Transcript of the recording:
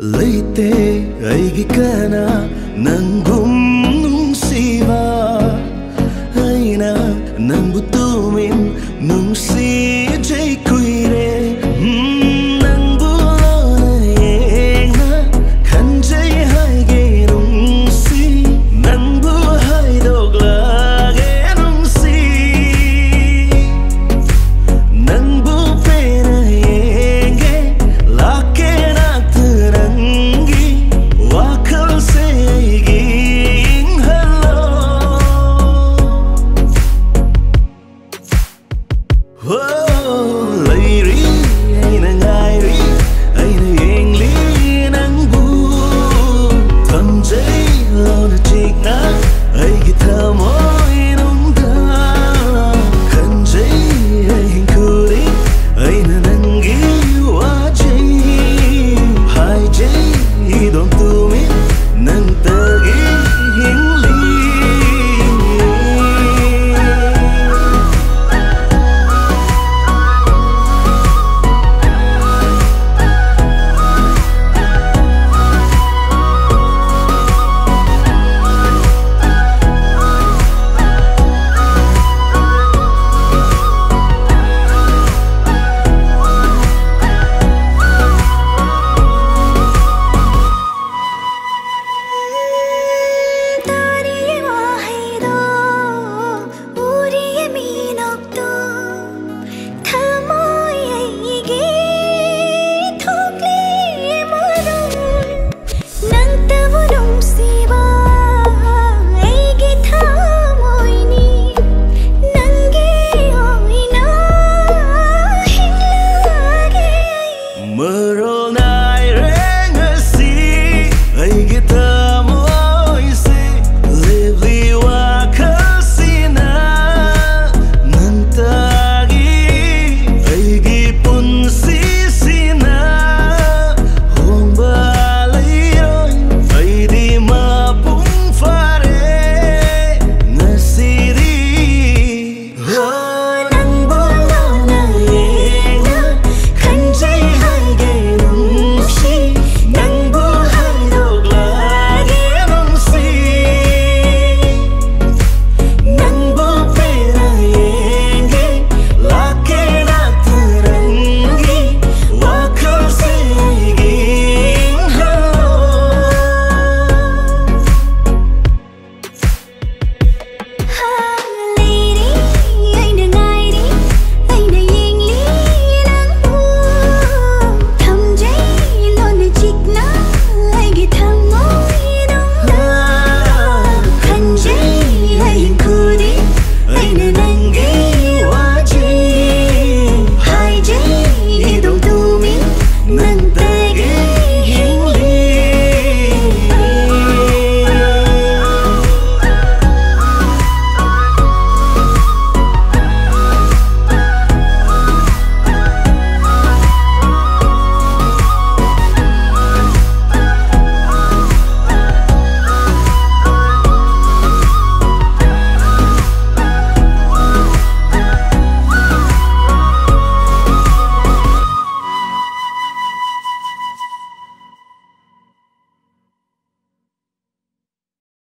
ꯂꯩꯇꯦ ꯑꯩꯒꯤ ꯀꯅꯥ ꯅꯪꯒꯨꯝ